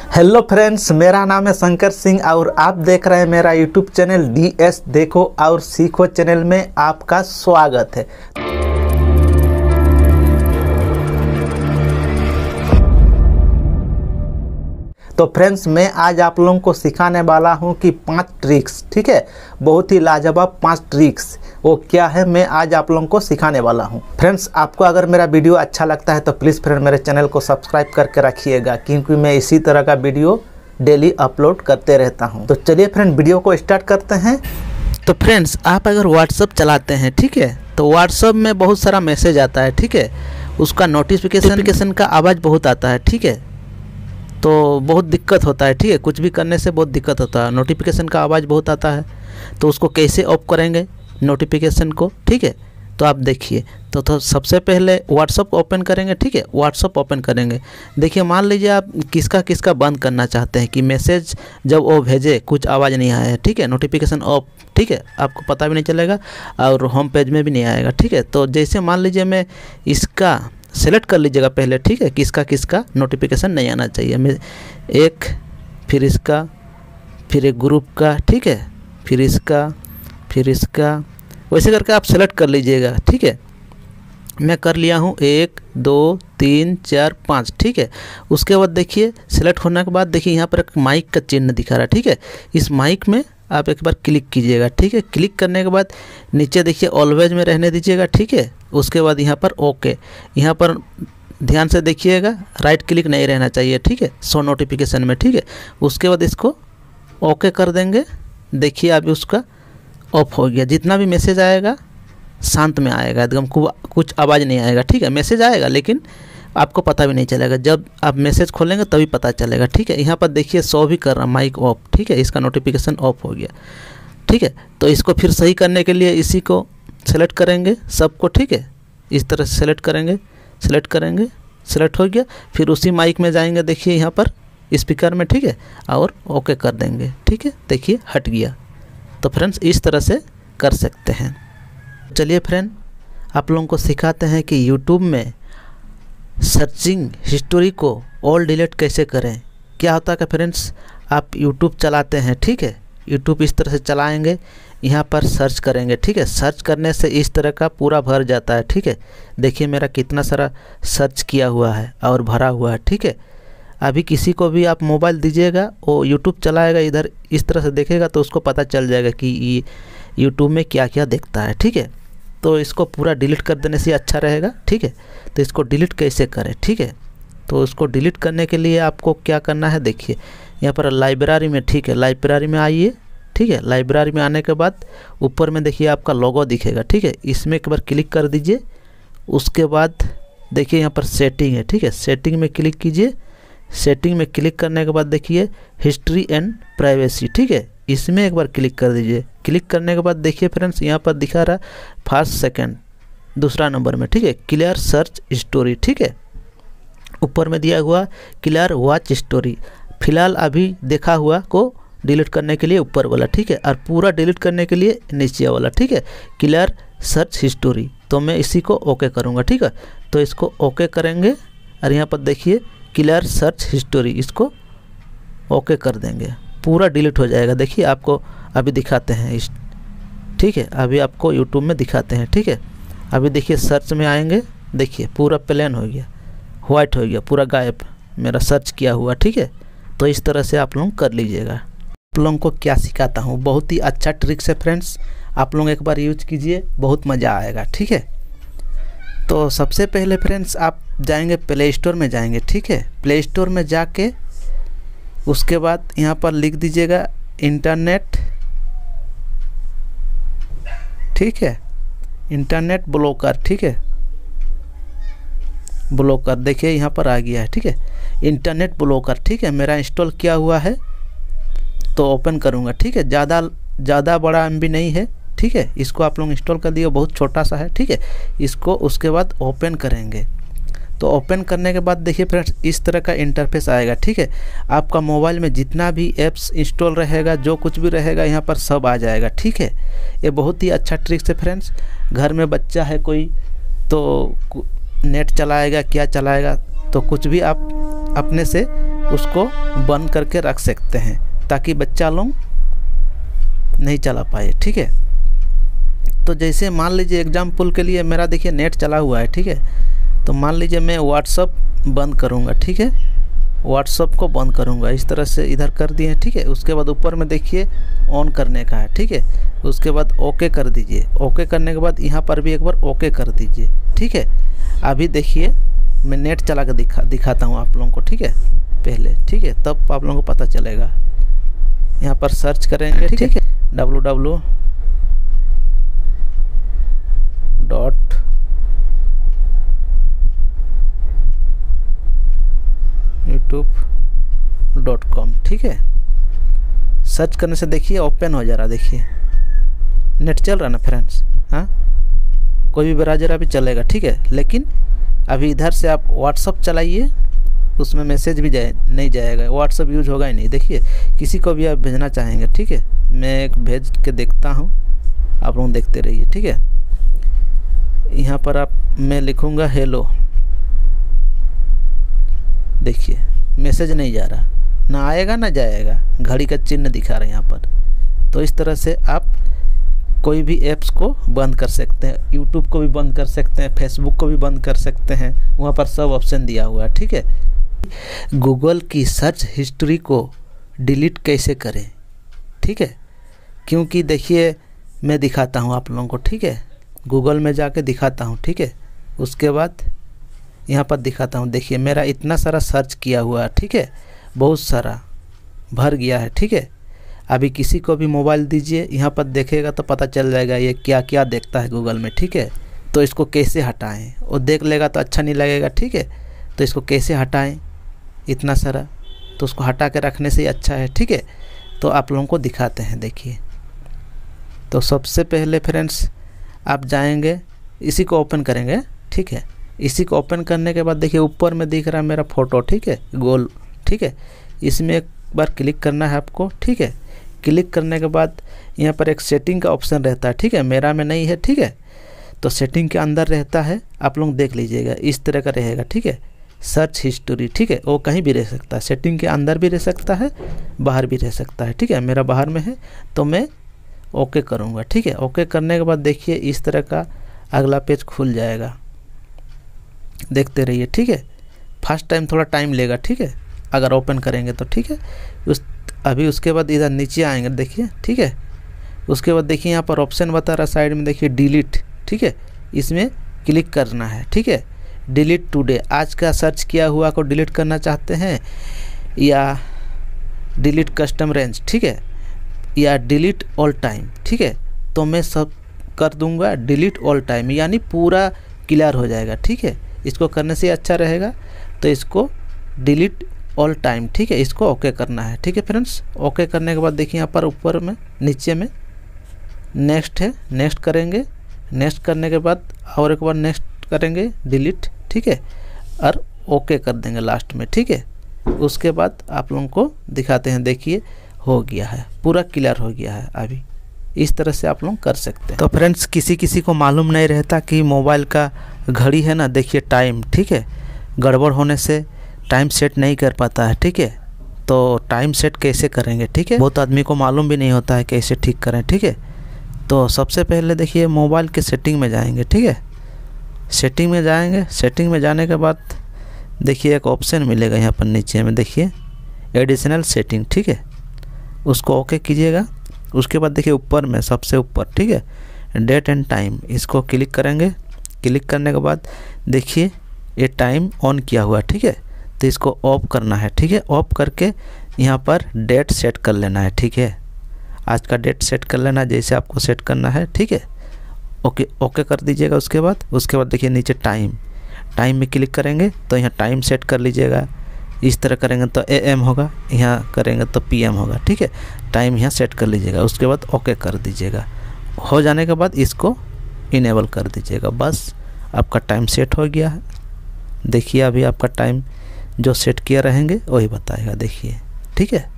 Hello friends मेरा नाम है शंकर सिंह और आप देख रहे हैं मेरा यूट्यूब चैनल डी एस देखो और सीखो चैनल में आपका स्वागत है। तो फ्रेंड्स मैं आज आप लोगों को सिखाने वाला हूँ कि पाँच ट्रिक्स ठीक है? बहुत ही लाजवाब पाँच ट्रिक्स वो क्या है, मैं आज आप लोगों को सिखाने वाला हूँ। फ्रेंड्स आपको अगर मेरा वीडियो अच्छा लगता है तो प्लीज़ फ्रेंड मेरे चैनल को सब्सक्राइब करके रखिएगा, क्योंकि मैं इसी तरह का वीडियो डेली अपलोड करते रहता हूँ। तो चलिए फ्रेंड वीडियो को स्टार्ट करते हैं। तो फ्रेंड्स आप अगर व्हाट्सअप चलाते हैं, ठीक है? तो व्हाट्सअप में बहुत सारा मैसेज आता है, ठीक है? उसका नोटिफिकेशन का आवाज़ बहुत आता है, ठीक है? तो बहुत दिक्कत होता है ठीक है? कुछ भी करने से बहुत दिक्कत होता है। नोटिफिकेशन का आवाज़ बहुत आता है। तो उसको कैसे ऑफ़ करेंगे? नोटिफिकेशन को ठीक है? तो आप देखिए। तो, तो सबसे पहले व्हाट्सअप ओपन करेंगे ठीक है? व्हाट्सअप ओपन करेंगे। देखिए मान लीजिए आप किसका किसका बंद करना चाहते हैं कि मैसेज जब वो भेजे कुछ आवाज़ नहीं आया ठीक है? नोटिफिकेशन ऑफ़ ठीक है? आपको पता भी नहीं चलेगा और होम पेज में भी नहीं आएगा ठीक है? तो जैसे मान लीजिए मैं इसका सेलेक्ट कर लीजिएगा पहले, ठीक है? किसका किसका? नोटिफिकेशन नहीं आना चाहिए। मैं एक, फिर इसका, फिर एक ग्रुप का, ठीक है? फिर इसका फिर इसका। वैसे करके आप सेलेक्ट कर लीजिएगा, ठीक है? मैं कर लिया हूँ एक, दो, तीन, चार, पाँच, ठीक है? उसके बाद देखिए सेलेक्ट होने के बाद देखिए, यहाँ पर एक माइक का चिन्ह दिखा रहा है, ठीक है? इस माइक में आप एक बार क्लिक कीजिएगा, ठीक है? क्लिक करने के बाद नीचे देखिए ऑलवेज में रहने दीजिएगा, ठीक है? उसके बाद यहाँ पर ओके यहाँ पर ध्यान से देखिएगा राइट क्लिक नहीं रहना चाहिए, ठीक है? सो नोटिफिकेशन में, ठीक है? उसके बाद इसको ओके कर देंगे। देखिए, अभी उसका ऑफ़ हो गया। जितना भी मैसेज आएगा, शांत में आएगा, एकदम कुछ आवाज़ नहीं आएगा, ठीक है? मैसेज आएगा, लेकिन आपको पता भी नहीं चलेगा। जब आप मैसेज खोलेंगे तभी पता चलेगा। ठीक है? यहाँ पर देखिए सो भी कर रहा माइक ऑफ़। ठीक है? इसका नोटिफिकेशन ऑफ़ हो गया। ठीक है? तो इसको फिर सही करने के लिए इसी को सेलेक्ट करेंगे सबको। ठीक है? इस तरह से सेलेक्ट करेंगे सेलेक्ट करेंगे सेलेक्ट हो गया। फिर उसी माइक में जाएँगे, देखिए, यहाँ पर स्पीकर में। ठीक है? और ओके कर देंगे। ठीक है? देखिए, हट गया। तो फ्रेंड्स इस तरह से कर सकते हैं। चलिए फ्रेंड आप लोगों को सिखाते हैं कि यूट्यूब में सर्चिंग हिस्टोरी को ऑल डिलीट कैसे करें? क्या होता है फ्रेंड्स आप यूट्यूब चलाते हैं, ठीक है? यूट्यूब इस तरह से चलाएँगे, यहाँ पर सर्च करेंगे, ठीक है? सर्च करने से इस तरह का पूरा भर जाता है, ठीक है? देखिए मेरा कितना सारा सर्च किया हुआ है और भरा हुआ है, ठीक है? अभी किसी को भी आप मोबाइल दीजिएगा, वो यूट्यूब चलाएगा, इधर इस तरह से देखेगा तो उसको पता चल जाएगा कि यूट्यूब में क्या क्या देखता है, ठीक है? तो इसको पूरा डिलीट कर देने से अच्छा रहेगा, ठीक है? तो इसको डिलीट कैसे करें, ठीक है? तो इसको डिलीट करने के लिए आपको क्या करना है, देखिए, यहाँ पर लाइब्रेरी में, ठीक है लाइब्रेरी में आइए, ठीक है? लाइब्रेरी में आने के बाद ऊपर में देखिए आपका लोगो दिखेगा, ठीक है? इसमें एक बार क्लिक कर दीजिए, उसके बाद देखिए यहाँ पर सेटिंग है, ठीक है? सेटिंग में क्लिक कीजिए सेटिंग में क्लिक करने के बाद देखिए हिस्ट्री एंड प्राइवेसी ठीक है? इसमें एक बार क्लिक कर दीजिए। क्लिक करने के बाद देखिए फ्रेंड्स, यहाँ पर दिखा रहा है फ़र्स्ट, सेकंड, दूसरा नंबर में, ठीक है? क्लियर सर्च स्टोरी, ठीक है? ऊपर में दिया हुआ क्लियर वॉच स्टोरी, फ़िलहाल अभी देखा हुआ को डिलीट करने के लिए ऊपर वाला, ठीक है? और पूरा डिलीट करने के लिए नीचे वाला, ठीक है? क्लियर सर्च हिस्टोरी तो मैं इसी को ओके करूँगा, ठीक है? तो इसको ओके करेंगे, और यहाँ पर देखिए क्लियर सर्च हिस्टोरी इसको ओके कर देंगे, पूरा डिलीट हो जाएगा। देखिए, आपको अभी दिखाते हैं इस, ठीक है, अभी आपको यूट्यूब में दिखाते हैं, ठीक है। अभी देखिए सर्च में आएँगे, देखिए, पूरा प्लेन हो गया वाइट हो गया, पूरा गायब, मेरा सर्च किया हुआ, ठीक है। तो इस तरह से आप लोग कर लीजिएगा। आप लोगों को क्या सिखाता हूँ, बहुत ही अच्छा ट्रिक्स है फ्रेंड्स आप लोग एक बार यूज़ कीजिए, बहुत मज़ा आएगा, ठीक है। तो सबसे पहले फ्रेंड्स आप जाएँगे प्ले स्टोर में जाएँगे, ठीक है। प्ले स्टोर में जाके, उसके बाद यहाँ पर लिख दीजिएगा इंटरनेट ठीक है? इंटरनेट ब्लॉकर ठीक है? ब्लॉकर देखिए, यहाँ पर आ गया है, ठीक है? इंटरनेट ब्लॉकर ठीक है? मेरा इंस्टॉल किया हुआ है तो ओपन करूँगा, ठीक है? ज़्यादा ज़्यादा बड़ा एम नहीं है, ठीक है? इसको आप लोग इंस्टॉल कर दिए, बहुत छोटा सा है, ठीक है? इसको उसके बाद ओपन करेंगे। तो ओपन करने के बाद देखिए फ्रेंड्स इस तरह का इंटरफेस आएगा, ठीक है? आपका मोबाइल में जितना भी ऐप्स इंस्टॉल रहेगा, जो कुछ भी रहेगा, यहाँ पर सब आ जाएगा, ठीक है? ये बहुत ही अच्छा ट्रिक्स है फ्रेंड्स घर में बच्चा है कोई तो नेट चलाएगा, क्या चलाएगा तो कुछ भी आप अपने से उसको बंद करके रख सकते हैं, ताकि बच्चा लोग नहीं चला पाए, ठीक है? तो जैसे मान लीजिए एग्ज़ाम्पल के लिए मेरा देखिए नेट चला हुआ है, ठीक है? तो मान लीजिए मैं व्हाट्सअप बंद करूँगा ठीक है? व्हाट्सअप को बंद करूँगा इस तरह से इधर कर दिए ठीक है? उसके बाद ऊपर में देखिए ऑन करने का है ठीक है? उसके बाद ओके कर दीजिए। ओके करने के बाद यहाँ पर भी एक बार ओके कर दीजिए ठीक है? अभी देखिए मैं नेट चला कर दिखा दिखाता हूँ आप लोगों को ठीक है? पहले ठीक है? तब आप लोगों को पता चलेगा। यहाँ पर सर्च करेंगे ठीक है? W W dot YouTube dot com ठीक है? सर्च करने से देखिए ओपन हो जा रहा देखिए। नेट चल रहा ना फ्रेंड्स हाँ? कोई भी ब्राउज़र अभी चलेगा, ठीक है? लेकिन अभी इधर से आप व्हाट्सअप चलाइए, उसमें मैसेज भी जाए, नहीं जाएगा। व्हाट्सअप यूज़ होगा ही नहीं, देखिए। किसी को भी आप भेजना चाहेंगे, ठीक है? मैं एक भेज के देखता हूँ, आप लोग देखते रहिए, ठीक है? यहाँ पर आप, मैं लिखूँगा हेलो देखिए। मैसेज नहीं जा रहा। ना आएगा, ना जाएगा। घड़ी का चिन्ह दिखा रहा है यहाँ पर। तो इस तरह से आप कोई भी ऐप्स को बंद कर सकते हैं। यूट्यूब को भी बंद कर सकते हैं। फेसबुक को भी बंद कर सकते हैं। वहाँ पर सब ऑप्शन दिया हुआ है, ठीक है? गूगल की सर्च हिस्ट्री को डिलीट कैसे करें? ठीक है? क्योंकि देखिए, मैं दिखाता हूँ आप लोगों को, ठीक है? गूगल में जाके दिखाता हूँ, ठीक है? उसके बाद यहाँ पर दिखाता हूँ। देखिए, मेरा इतना सारा सर्च किया हुआ है ठीक है? बहुत सारा भर गया है, ठीक है? अभी किसी को भी मोबाइल दीजिए, यहाँ पर देखेगा तो पता चल जाएगा ये क्या क्या देखता है गूगल में, ठीक है? तो इसको कैसे हटाएँ? वो देख लेगा तो अच्छा नहीं लगेगा, ठीक है? तो इसको कैसे हटाएँ? इतना सारा तो उसको हटा के रखने से ही अच्छा है, ठीक है? तो आप लोगों को दिखाते हैं, देखिए। तो सबसे पहले फ्रेंड्स आप जाएँगे, इसी को ओपन करेंगे, ठीक है? इसी को ओपन करने के बाद देखिए, ऊपर में दिख रहा है मेरा फ़ोटो ठीक है? गोल ठीक है? इसमें एक बार क्लिक करना है आपको, ठीक है? क्लिक करने के बाद यहाँ पर एक सेटिंग का ऑप्शन रहता है, ठीक है? मेरा में नहीं है, ठीक है? तो सेटिंग के अंदर रहता है, आप लोग देख लीजिएगा, इस तरह का रहेगा, ठीक है? सर्च हिस्टोरी ठीक है? वो कहीं भी रह सकता है सेटिंग के अंदर भी रह सकता है, बाहर भी रह सकता है, ठीक है? मेरा बाहर में है तो मैं ओके करूँगा, ठीक है? ओके करने के बाद देखिए, इस तरह का अगला पेज खुल जाएगा। देखते रहिए, ठीक है? फ़र्स्ट टाइम थोड़ा टाइम लेगा, ठीक है? अगर ओपन करेंगे तो ठीक है? उस, अभी उसके बाद इधर नीचे आएँगे, देखिए, ठीक है? उसके बाद देखिए यहाँ पर ऑप्शन बता रहा साइड में देखिए डिलीट ठीक है? इसमें क्लिक करना है, ठीक है? डिलीट टुडे आज का सर्च किया हुआ को डिलीट करना चाहते हैं या डिलीट कस्टम रेंज ठीक है? या डिलीट ऑल टाइम ठीक है? तो मैं सब कर दूँगा डिलीट ऑल टाइम यानी पूरा क्लियर हो जाएगा, ठीक है? इसको करने से अच्छा रहेगा। तो इसको डिलीट ऑल टाइम ठीक है? इसको ओके करना है, ठीक है फ्रेंड्स ओके करने के बाद देखिए यहाँ पर ऊपर में, नीचे में नेक्स्ट है नेक्स्ट करेंगे। नेक्स्ट करने के बाद और एक बार नेक्स्ट करेंगे डिलीट ठीक है? और ओके कर देंगे लास्ट में, ठीक है? उसके बाद आप लोगों को दिखाते हैं, देखिए, हो गया है, पूरा क्लियर हो गया है अभी। इस तरह से आप लोग कर सकते हैं। तो फ्रेंड्स किसी किसी को मालूम नहीं रहता कि मोबाइल का घड़ी है ना? देखिए टाइम ठीक है? गड़बड़ होने से टाइम सेट नहीं कर पाता है, ठीक है? तो टाइम सेट कैसे करेंगे, ठीक है? बहुत आदमी को मालूम भी नहीं होता है कैसे ठीक करें, ठीक है? तो सबसे पहले देखिए मोबाइल के सेटिंग में जाएँगे, ठीक है? सेटिंग में जाएँगे सेटिंग में जाने के बाद देखिए, एक ऑप्शन मिलेगा यहाँ पर नीचे में, देखिए एडिशनल सेटिंग ठीक है? उसको ओके कीजिएगा। उसके बाद देखिए ऊपर में, सबसे ऊपर, ठीक है? डेट एंड टाइम इसको क्लिक करेंगे। क्लिक करने के बाद देखिए, ये टाइम ऑन किया हुआ ठीक है? तो इसको ऑफ़ करना है, ठीक है? ऑफ़ करके यहाँ पर डेट सेट कर लेना है, ठीक है? आज का डेट सेट कर लेना, जैसे आपको सेट करना है, ठीक है? ओके ओके कर दीजिएगा उसके बाद। उसके बाद देखिए नीचे टाइम टाइम में क्लिक करेंगे तो यहाँ टाइम सेट कर लीजिएगा। इस तरह करेंगे तो ए एम होगा, यहाँ करेंगे तो पी एम होगा, ठीक है? टाइम यहाँ सेट कर लीजिएगा, उसके बाद ओके कर दीजिएगा। हो जाने के बाद इसको इनेबल कर दीजिएगा, बस आपका टाइम सेट हो गया है। देखिए अभी आपका टाइम जो सेट किया रहेंगे, वही बताएगा, देखिए, ठीक है?